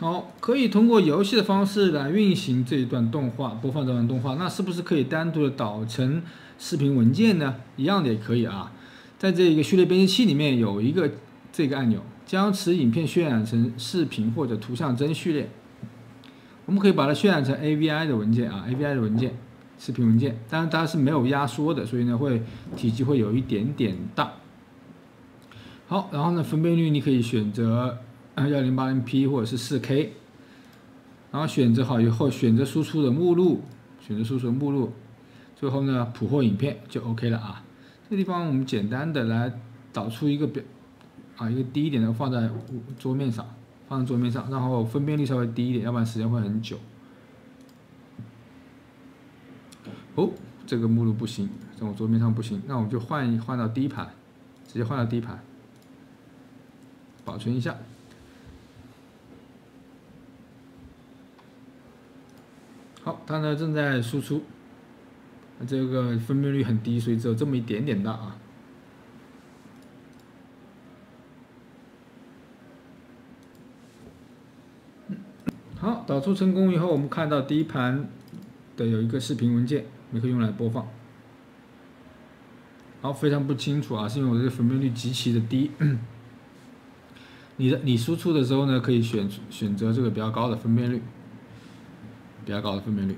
好，可以通过游戏的方式来运行这一段动画，播放这段动画，那是不是可以单独的导成视频文件呢？一样的也可以啊。在这个序列编辑器里面有一个这个按钮，将此影片渲染成视频或者图像帧序列。我们可以把它渲染成 AVI 的文件啊，AVI 的文件，视频文件。当然它是没有压缩的，所以呢会体积会有一点点大。好，然后呢分辨率你可以选择幺零八零 P 或者是四 K。然后选择好以后，选择输出的目录，选择输出的目录，最后呢捕获影片就 OK 了啊。这个地方我们简单的来导出一个表啊，一个低一点的放在桌面上，放在桌面上，然后分辨率稍微低一点，要不然时间会很久。哦，这个目录不行，在我桌面上不行，那我们就换一换到第一盘，直接换到第一盘，保存一下。好，它呢正在输出。这个分辨率很低，所以只有这么一点点大啊。好，导出成功以后，我们看到第一盘的有一个视频文件，也可以用来播放。好，非常不清楚啊，是因为我这个分辨率极其的低。你的你输出的时候呢，可以选选择这个比较高的分辨率，比较高的分辨率。